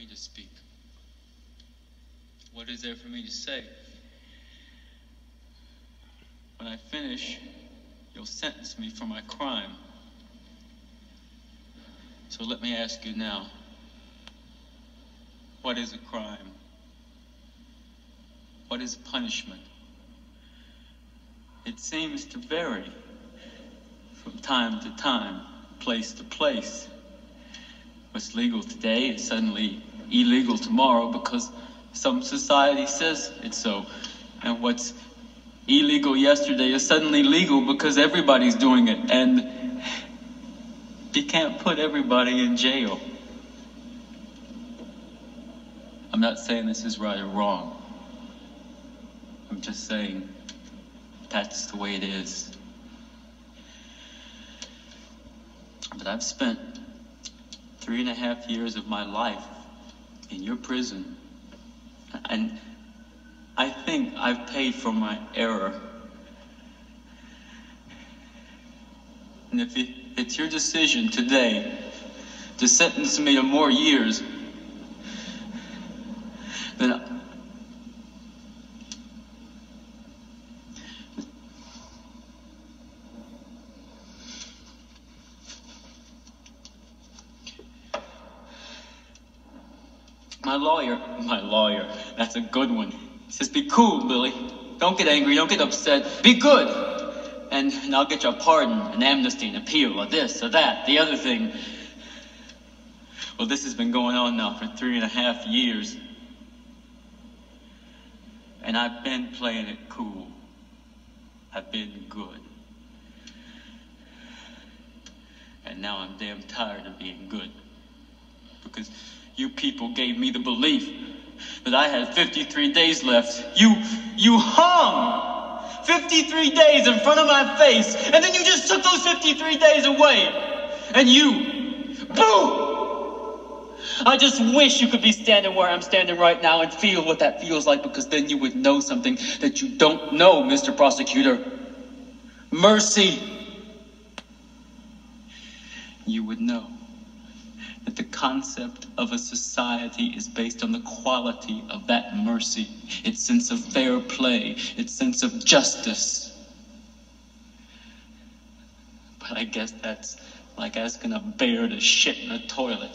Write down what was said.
me to speak? What is there for me to say? When I finish, you'll sentence me for my crime. So let me ask you now what is a crime? What is punishment? It seems to vary from time to time, place to place. What's legal today is suddenly illegal tomorrow because some society says it's so. And what's illegal yesterday is suddenly legal because everybody's doing it. And you can't put everybody in jail. I'm not saying this is right or wrong. I'm just saying that's the way it is. But I've spent three and a half years of my life in your prison. And I think I've paid for my error. And if it's your decision today to sentence me to more years, then My lawyer, my lawyer, that's a good one. He says, be cool, Billy. Don't get angry, don't get upset. Be good. And, and I'll get you a pardon, an amnesty, an appeal, or this, or that, the other thing. Well, this has been going on now for three and a half years. And I've been playing it cool. I've been good. And now I'm damn tired of being good. You people gave me the belief that I had 53 days left. You, you hung 53 days in front of my face, and then you just took those 53 days away. And you, boo! I just wish you could be standing where I'm standing right now and feel what that feels like because then you would know something that you don't know, Mr. Prosecutor. Mercy. You would know that the concept of a society is based on the quality of that mercy, its sense of fair play, its sense of justice. But I guess that's like asking a bear to shit in a toilet.